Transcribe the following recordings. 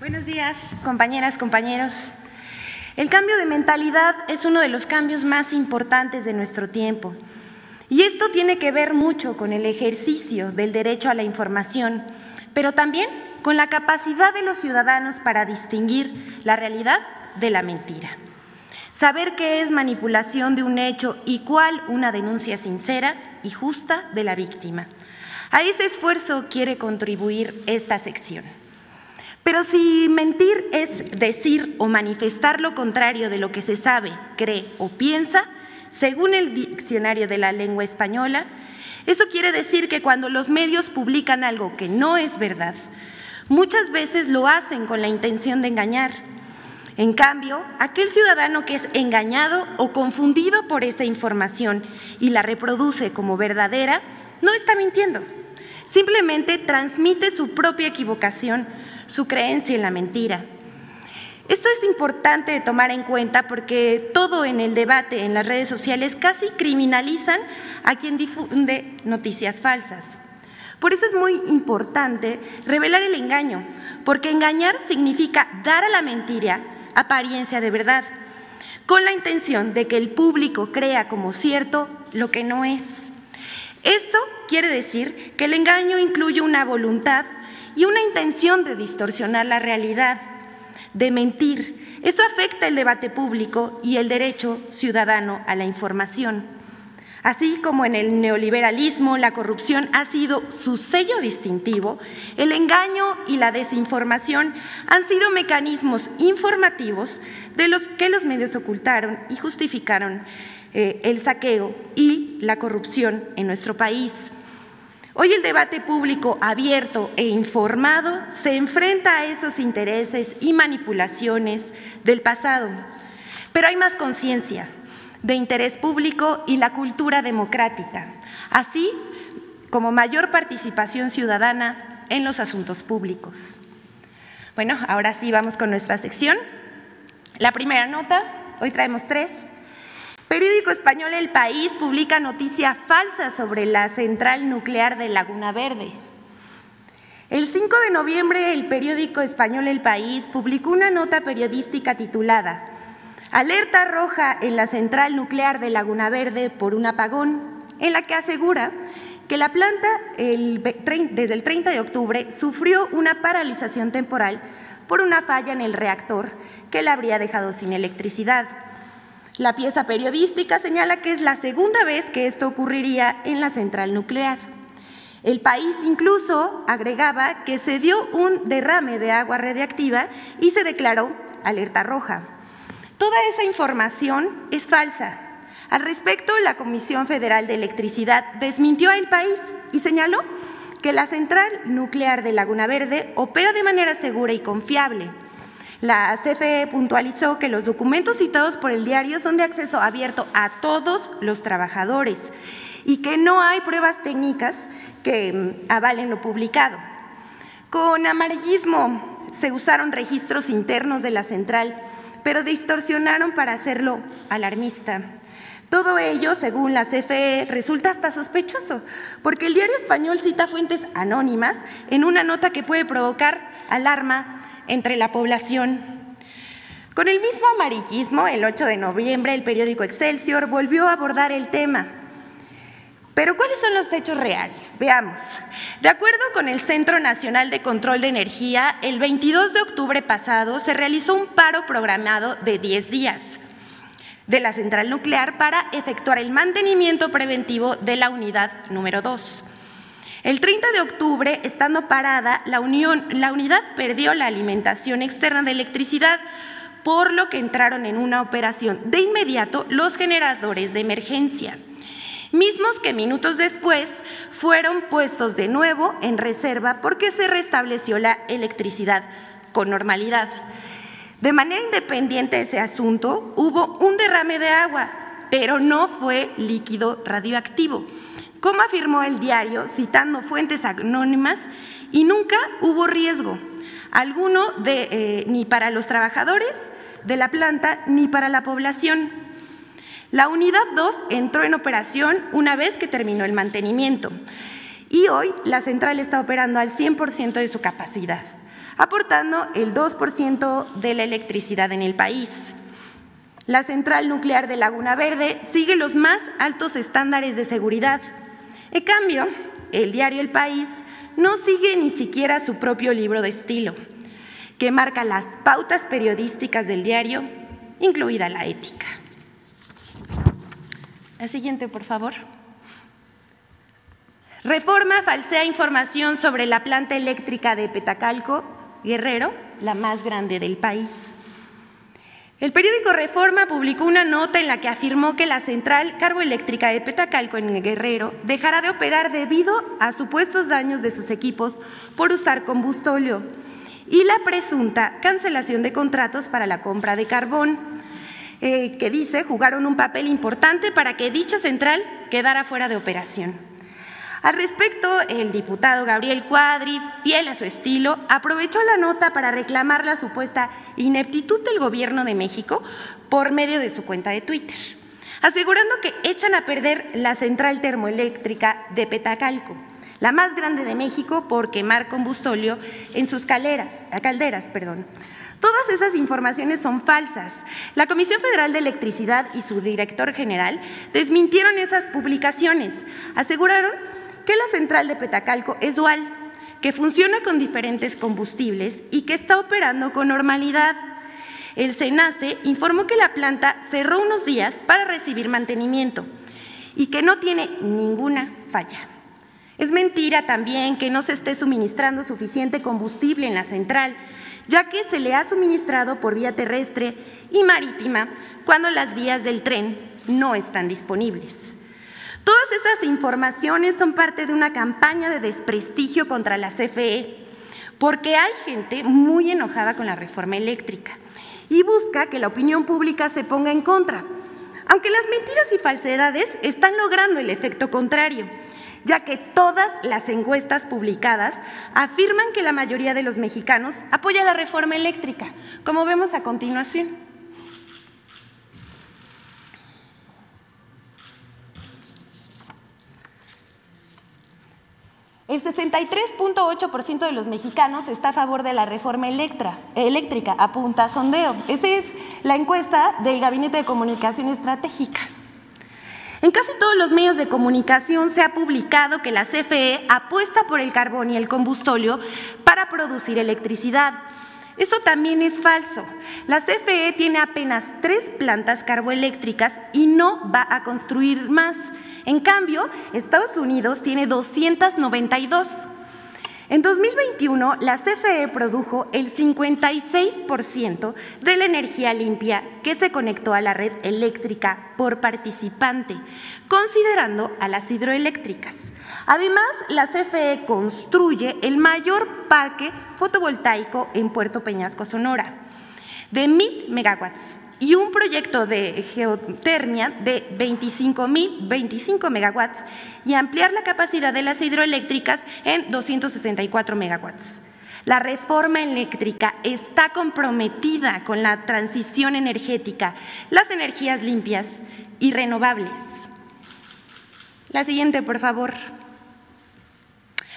Buenos días, compañeras, compañeros. El cambio de mentalidad es uno de los cambios más importantes de nuestro tiempo. Y esto tiene que ver mucho con el ejercicio del derecho a la información, pero también con la capacidad de los ciudadanos para distinguir la realidad de la mentira. Saber qué es manipulación de un hecho y cuál una denuncia sincera y justa de la víctima. A ese esfuerzo quiere contribuir esta sección. Pero si mentir es decir o manifestar lo contrario de lo que se sabe, cree o piensa, según el diccionario de la lengua española, eso quiere decir que cuando los medios publican algo que no es verdad, muchas veces lo hacen con la intención de engañar. En cambio, aquel ciudadano que es engañado o confundido por esa información y la reproduce como verdadera, no está mintiendo. Simplemente transmite su propia equivocación su creencia en la mentira. Esto es importante de tomar en cuenta porque todo en el debate en las redes sociales casi criminalizan a quien difunde noticias falsas. Por eso es muy importante revelar el engaño, porque engañar significa dar a la mentira apariencia de verdad, con la intención de que el público crea como cierto lo que no es. Esto quiere decir que el engaño incluye una voluntad y una intención de distorsionar la realidad, de mentir. Eso afecta el debate público y el derecho ciudadano a la información. Así como en el neoliberalismo la corrupción ha sido su sello distintivo, el engaño y la desinformación han sido mecanismos informativos de los que los medios ocultaron y justificaron eh, el saqueo y la corrupción en nuestro país. Hoy el debate público abierto e informado se enfrenta a esos intereses y manipulaciones del pasado, pero hay más conciencia de interés público y la cultura democrática, así como mayor participación ciudadana en los asuntos públicos. Bueno, ahora sí vamos con nuestra sección. La primera nota, hoy traemos tres. Periódico español El País publica noticia falsa sobre la central nuclear de Laguna Verde. El 5 de noviembre el periódico español El País publicó una nota periodística titulada Alerta roja en la central nuclear de Laguna Verde por un apagón, en la que asegura que la planta desde el 30 de octubre sufrió una paralización temporal por una falla en el reactor que la habría dejado sin electricidad. La pieza periodística señala que es la segunda vez que esto ocurriría en la central nuclear. El país incluso agregaba que se dio un derrame de agua radiactiva y se declaró alerta roja. Toda esa información es falsa. Al respecto, la Comisión Federal de Electricidad desmintió al país y señaló que la central nuclear de Laguna Verde opera de manera segura y confiable. La CFE puntualizó que los documentos citados por el diario son de acceso abierto a todos los trabajadores y que no hay pruebas técnicas que mm, avalen lo publicado. Con amarillismo se usaron registros internos de la central, pero distorsionaron para hacerlo alarmista. Todo ello, según la CFE, resulta hasta sospechoso, porque el diario español cita fuentes anónimas en una nota que puede provocar alarma entre la población. Con el mismo amarillismo, el 8 de noviembre, el periódico Excelsior volvió a abordar el tema. Pero ¿cuáles son los hechos reales? Veamos. De acuerdo con el Centro Nacional de Control de Energía, el 22 de octubre pasado se realizó un paro programado de 10 días de la central nuclear para efectuar el mantenimiento preventivo de la unidad número 2. El 30 de octubre, estando parada, la, la unidad perdió la alimentación externa de electricidad, por lo que entraron en una operación de inmediato los generadores de emergencia, mismos que minutos después fueron puestos de nuevo en reserva porque se restableció la electricidad con normalidad. De manera independiente de ese asunto, hubo un derrame de agua, pero no fue líquido radioactivo como afirmó el diario, citando fuentes anónimas, y nunca hubo riesgo alguno de, eh, ni para los trabajadores de la planta ni para la población. La unidad 2 entró en operación una vez que terminó el mantenimiento y hoy la central está operando al 100% de su capacidad. aportando el 2% de la electricidad en el país. La central nuclear de Laguna Verde sigue los más altos estándares de seguridad. En cambio, el diario El País no sigue ni siquiera su propio libro de estilo, que marca las pautas periodísticas del diario, incluida la ética. La siguiente, por favor. Reforma falsea información sobre la planta eléctrica de Petacalco, Guerrero, la más grande del país. El periódico Reforma publicó una nota en la que afirmó que la central carboeléctrica de Petacalco en Guerrero dejará de operar debido a supuestos daños de sus equipos por usar combustóleo y la presunta cancelación de contratos para la compra de carbón, eh, que dice jugaron un papel importante para que dicha central quedara fuera de operación. Al respecto, el diputado Gabriel Cuadri, fiel a su estilo, aprovechó la nota para reclamar la supuesta ineptitud del Gobierno de México por medio de su cuenta de Twitter, asegurando que echan a perder la central termoeléctrica de Petacalco, la más grande de México por quemar combustóleo en sus calderas. Perdón. Todas esas informaciones son falsas. La Comisión Federal de Electricidad y su director general desmintieron esas publicaciones. Aseguraron que la central de Petacalco es dual, que funciona con diferentes combustibles y que está operando con normalidad. El SENACE informó que la planta cerró unos días para recibir mantenimiento y que no tiene ninguna falla. Es mentira también que no se esté suministrando suficiente combustible en la central, ya que se le ha suministrado por vía terrestre y marítima cuando las vías del tren no están disponibles. Todas esas informaciones son parte de una campaña de desprestigio contra la CFE, porque hay gente muy enojada con la reforma eléctrica y busca que la opinión pública se ponga en contra, aunque las mentiras y falsedades están logrando el efecto contrario, ya que todas las encuestas publicadas afirman que la mayoría de los mexicanos apoya la reforma eléctrica, como vemos a continuación. El 63.8% de los mexicanos está a favor de la reforma eléctrica, apunta sondeo. Esa es la encuesta del Gabinete de Comunicación Estratégica. En casi todos los medios de comunicación se ha publicado que la CFE apuesta por el carbón y el combustóleo para producir electricidad. Eso también es falso. La CFE tiene apenas tres plantas carboeléctricas y no va a construir más. En cambio, Estados Unidos tiene 292. En 2021, la CFE produjo el 56% de la energía limpia que se conectó a la red eléctrica por participante, considerando a las hidroeléctricas. Además, la CFE construye el mayor parque fotovoltaico en Puerto Peñasco, Sonora, de 1.000 megawatts y un proyecto de geotermia de 25.025 megawatts y ampliar la capacidad de las hidroeléctricas en 264 megawatts. La reforma eléctrica está comprometida con la transición energética, las energías limpias y renovables. La siguiente, por favor.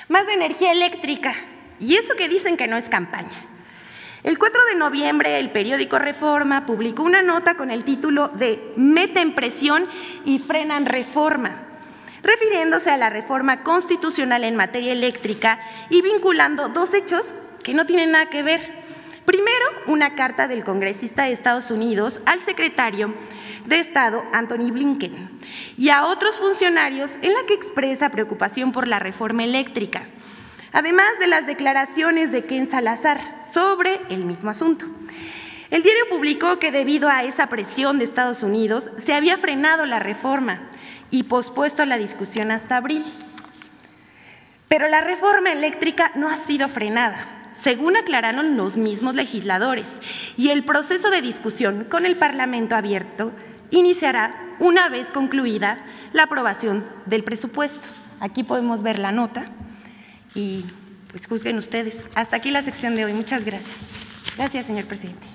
Más de energía eléctrica. Y eso que dicen que no es campaña. El 4 de noviembre, el periódico Reforma publicó una nota con el título de Meten presión y frenan reforma, refiriéndose a la reforma constitucional en materia eléctrica y vinculando dos hechos que no tienen nada que ver. Primero, una carta del congresista de Estados Unidos al secretario de Estado, Anthony Blinken, y a otros funcionarios en la que expresa preocupación por la reforma eléctrica además de las declaraciones de Ken Salazar sobre el mismo asunto. El diario publicó que debido a esa presión de Estados Unidos se había frenado la reforma y pospuesto la discusión hasta abril. Pero la reforma eléctrica no ha sido frenada, según aclararon los mismos legisladores, y el proceso de discusión con el Parlamento abierto iniciará una vez concluida la aprobación del presupuesto. Aquí podemos ver la nota y pues juzguen ustedes. Hasta aquí la sección de hoy. Muchas gracias. Gracias, señor presidente.